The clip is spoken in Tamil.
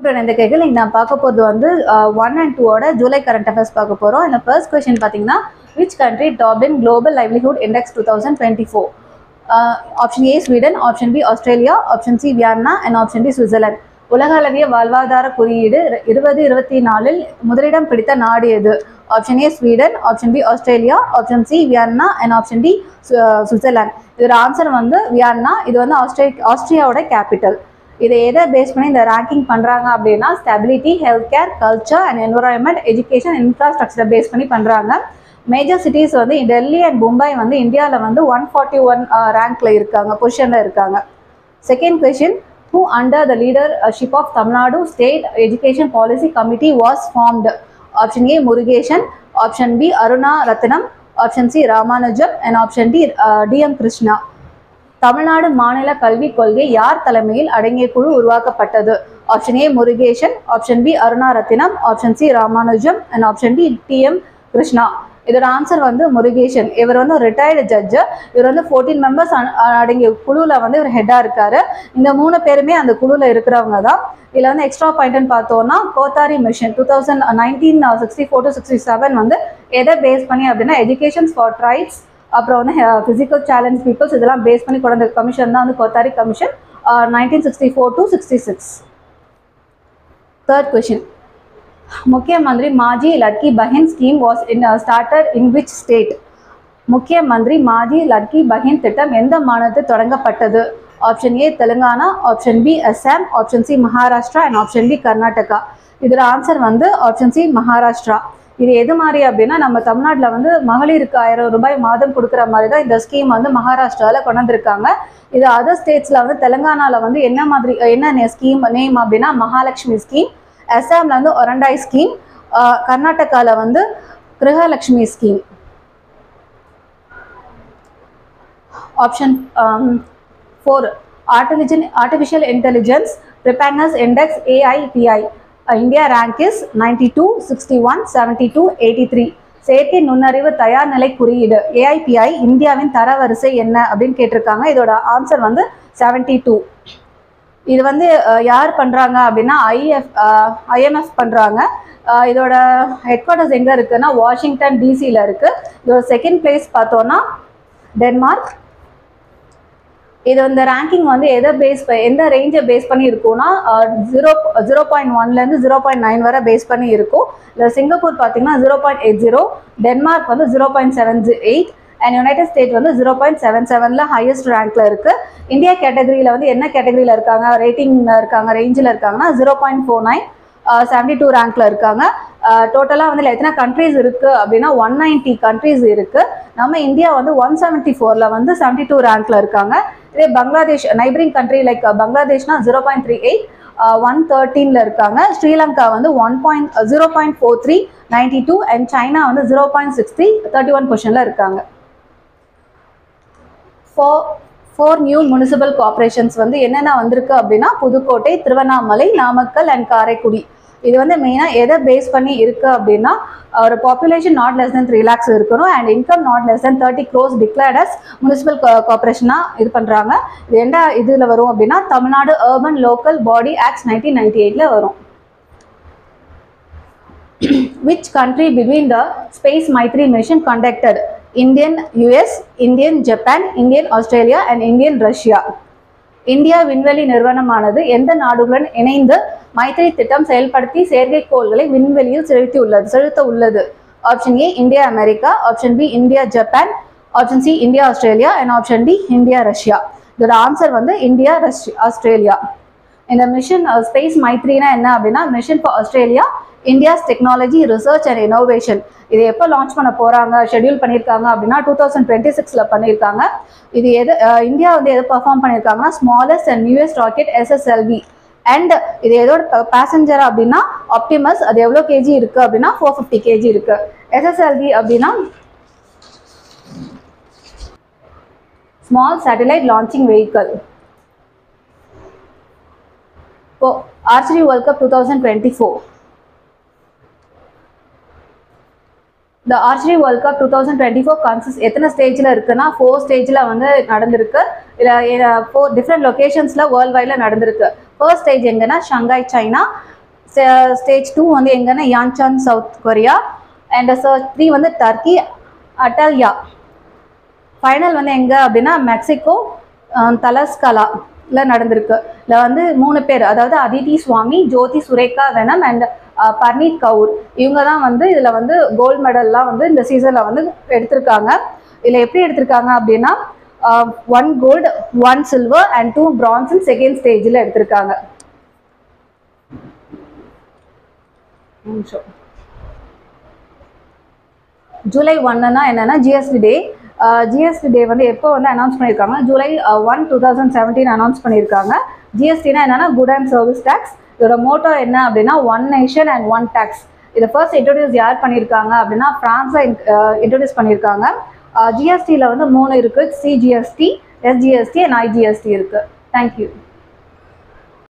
இந்த கைகள் நான் பார்க்க போகிறது வந்து ஒன் அண்ட் டூவோட ஜூலை கரண்ட் அஃபேர்ஸ் பார்க்க போகிறோம் இந்த ஃபர்ஸ்ட் கொஸ்டின் பார்த்தீங்கன்னா which country top in global livelihood index two thousand twenty four option A Sweden option B Australia option C Vienna and option D Switzerland உலக அளவிய வாழ்வாதார குறியீடு இருபது இருபத்தி நாலில் முதலிடம் பிடித்த நாடு எது? Option A Sweden option B Australia option C Vienna and option D Switzerland இதோட ஆன்சர் வந்து வியன்னா இது வந்து ஆஸ்திரே ஆஸ்திரியாவோட கேபிட்டல் இதை எதை பேஸ் பண்ணி இந்த ரேங்கிங் பண்ணுறாங்க அப்படின்னா stability health care culture and environment education இன்ஃப்ராஸ்ட்ரக்சரை base பண்ணி பண்ணுறாங்க மேஜர் சிட்டிஸ் வந்து டெல்லி அண்ட் மும்பை வந்து இந்தியாவில் வந்து ஒன் ஃபார்ட்டி ஒன் ரேங்க்கில் இருக்காங்க பொசிஷனில் இருக்காங்க. Second question who under the leadership of Tamil Nadu state education policy committee was formed? Option A Murugesan option B Aruna Rathnam option C Ramanujam and option D T M Krishna Tamil Nadu மாநில கல்விக் கொள்கை யார் தலைமையில் அடங்கிய குழு உருவாக்கப்பட்டது? Option A Murugesan. Option B Arunarathinam. Option C Ramanujam. And option D T M Krishna. இதோட ஆன்சர் வந்து முருகேசன். இவர் வந்து ரிட்டையர்டு ஜட்ஜு இவர் வந்து ஃபோர்டீன் மெம்பர்ஸ் அடங்கிய குழுவில் வந்து இவர் ஹெட்டாக இருக்காரு. இந்த மூணு பேருமே அந்த குழுவில் இருக்கிறவங்க தான். இதில் வந்து எக்ஸ்ட்ரா பாயிண்ட்னு பார்த்தோம்னா Kothari mission two thousand nineteen sixty four to sixty seven வந்து எதை பேஸ் பண்ணி அப்படின்னா எஜுகேஷன் ஃபார் ட்ரைப்ஸ் அப்புறம் வந்து ஃபிசிக்கல் சேலஞ்ச் பீப்புள்ஸ் இதெல்லாம் பேஸ் பண்ணி கொண்ட கமிஷன் தான் வந்து Kothari commission nineteen sixty four to sixty six third question Mukhya Mantri Majhi Ladki Bahin scheme was in started in which state Mukhya Mantri Majhi Ladki Bahin திட்டம் எந்த மாநிலத்தில் தொடங்கப்பட்டது? Option A Telangana option B Assam option C Maharashtra and option D Karnataka இதில் ஆன்சர் வந்து ஆப்ஷன் சி மகாராஷ்டிரா இது எது மாதிரி அப்படின்னா நம்ம தமிழ்நாட்டில் வந்து மகளிருக்கு ஆயிரம் ரூபாய் மாதம் கொடுக்குற மாதிரி தான் இந்த ஸ்கீம் வந்து மகாராஷ்டிராவில் கொண்டு வந்திருக்காங்க இது அதர் ஸ்டேட்ஸில் வந்து தெலுங்கானாவில் வந்து என்ன மாதிரி என்ன ஸ்கீம் நேம் அப்படின்னா மகாலட்சுமி ஸ்கீம் அஸ்ஸாமில் வந்து ஒரண்டாய் ஸ்கீம் கர்நாடகாவில் வந்து Gruhalakshmi scheme option four ஆர்டிலிஜன் artificial intelligence preparedness index AIPI India rank is ninety two sixty one seventy two eighty three செயற்கை நுண்ணறிவு தயார் நிலை குறியீடு ஏஐபிஐ இந்தியாவின் தரவரிசை என்ன அப்படின்னு கேட்டிருக்காங்க. இதோட ஆன்சர் வந்து செவன்டி டூ இது வந்து யார் பண்ணுறாங்க அப்படின்னா ஐஎஃப் ஐஎம்எஃப் பண்ணுறாங்க இதோட ஹெட் குவார்ட்டர்ஸ் எங்கே இருக்குன்னா வாஷிங்டன் டிசியில் இருக்குது இதோட செகண்ட் பிளேஸ் பார்த்தோன்னா டென்மார்க் இது இந்த ரேங்கிங் வந்து எதை பேஸ் எந்த ரேஞ்சை பேஸ் பண்ணி இருக்கும்னா ஜீரோ ஜீரோ பாயிண்ட் ஒன்லேருந்து ஜீரோ பாயிண்ட் நைன் வரை பேஸ் பண்ணி இருக்கும். இல்லை சிங்கப்பூர் பார்த்தீங்கன்னா zero point eight zero Denmark வந்து zero point seven eight and United State வந்து ஜீரோ பாயிண்ட் செவன் செவனில் ஹையஸ்ட் ரேங்க்ல இருக்கு. இந்தியா கேட்டகரியில் வந்து என்ன கேட்டகரியில் இருக்காங்க? ரேட்டிங்கில் இருக்காங்க? ரேஞ்சில் இருக்காங்கன்னா zero point four nine seventy two ரேங்க்ல இருக்காங்க. டோட்டலாக வந்து எத்தனை கண்ட்ரீஸ் இருக்குது அப்படின்னா ஒன் நைன்ட்டி கண்ட்ரீஸ் இருக்குது நம்ம இந்தியா வந்து ஒன் செவன்ட்டி ஃபோரில் வந்து செவன்டி டூ ரேங்கில் இருக்காங்க. இதே Bangladesh neighbouring country like பங்களாதேஷ்னா zero point three eight one தேர்ட்டீனில் இருக்காங்க. ஸ்ரீலங்கா வந்து one point zero point four three ninety two and China வந்து zero point six three thirty one பொசிஷனில் இருக்காங்க. Four four new municipal corporations வந்து என்னென்ன வந்திருக்கு அப்படின்னா புதுக்கோட்டை திருவண்ணாமலை நாமக்கல் அண்ட் காரைக்குடி. இது வந்து மெயினாக எதை பேஸ் பண்ணி இருக்குது அப்படின்னா ஒரு population not less than three lakhs இருக்கணும் and income not less than thirty crores declared as municipal கார்பரேஷனாக இது பண்ணுறாங்க இது என்ன இதில் வரும் அப்படின்னா Tamil Nadu urban local body acts nineteen ninety எயிட்டில் வரும். Which country between the space maitri mission conducted? Indian us indian japan indian australia and indian russia. India விண்வெளி நிறுவனமானது எந்த நாடுகளுடன் இணைந்து மைத்ரி திட்டம் செயல்படுத்தி செயற்கைக்கோள்களை விண்வெளியில் செலுத்தி உள்ளது செலுத்த உள்ளது? Option A India America. Option B India Japan. Option C India Australia. And option D India Russia. இதோட ஆன்சர் வந்து இந்தியா ரஷ்யா ஆஸ்திரேலியா. இந்த மிஷன் ஸ்பேஸ் மைத்ரினா என்ன அப்படின்னா mission for Australia India's technology research and innovation இது எப்போ லான்ச் பண்ண போகிறாங்க ஷெட்யூல் பண்ணியிருக்காங்க அப்படின்னா டூ தௌசண்ட் டுவெண்ட்டி சிக்ஸில் பண்ணியிருக்காங்க இது எது இந்தியா வந்து எது பர்ஃபார்ம் பண்ணியிருக்காங்கன்னா smallest and newest rocket SSLV and இது எதோட பேசஞ்சர் அப்படின்னா ஆப்டிமஸ் அது எவ்வளோ கேஜி இருக்குது அப்படின்னா ஃபோர் ஃபிஃப்டி கேஜி இருக்குது எஸ்எஸ்எல்வி அப்படின்னா ஸ்மால் சேட்டலைட் லான்ச்சிங் வெஹிக்கல் இப்போ archery world cup two thousand twenty four இந்த archery world cup two thousand twenty four guns எத்தனை ஸ்டேஜில் இருக்குன்னா ஃபோர் ஸ்டேஜில் வந்து நடந்திருக்கு. இல்லை ஃபோர் டிஃப்ரெண்ட் லொக்கேஷன்ஸில் வேர்ல்ட் வைடில் நடந்திருக்கு. ஃபர்ஸ்ட் ஸ்டேஜ் எங்கன்னா ஷங்காய் சைனா ஸ்டேஜ் டூ வந்து எங்கன்னா யான்சான் சவுத் கொரியா அண்ட் த்ரீ வந்து டர்க்கி அட்டாலியா ஃபைனல் வந்து எங்கே அப்படின்னா மெக்சிகோ தலஸ்கலால நடந்திருக்கு. இதில் வந்து மூணு பேர் அதாவது அதிதி சுவாமி ஜோதி சுரேகா வெனம் அண்ட் பர்னீத் கவுர். இவங்க தான் வந்து இதில் வந்து கோல்டு மெடல்லாம் வந்து இந்த சீசனில் வந்து எடுத்திருக்காங்க. இதில் எப்படி எடுத்திருக்காங்க அப்படின்னா one gold one silver and two bronze second ஸ்டேஜில் எடுத்திருக்காங்க. ஜூலை ஒன்னுனா என்னன்னா ஜிஎஸ்டி டே ஜிஎஸ்டி டே வந்து எப்போ வந்து அனௌன்ஸ் பண்ணியிருக்காங்க July one two thousand seventeen announce பண்ணியிருக்காங்க. ஜிஎஸ்டினா என்னன்னா குட் அண்ட் சர்வீஸ் டேக்ஸ் இதோட மோட்டோ என்ன அப்படின்னா one nation and one tax இதை ஃபர்ஸ்ட் இன்ட்ரடியூஸ் யார் பண்ணியிருக்காங்க அப்படின்னா ஃப்ரான்ஸை இன்ட்ரடியூஸ் பண்ணியிருக்காங்க. ஜிஎஸ்டியில் வந்து மூணு இருக்குது சிஜிஎஸ்டி எஸ்ஜிஎஸ்டி அண்ட் ஐஜிஎஸ்டி இருக்குது தேங்க்யூ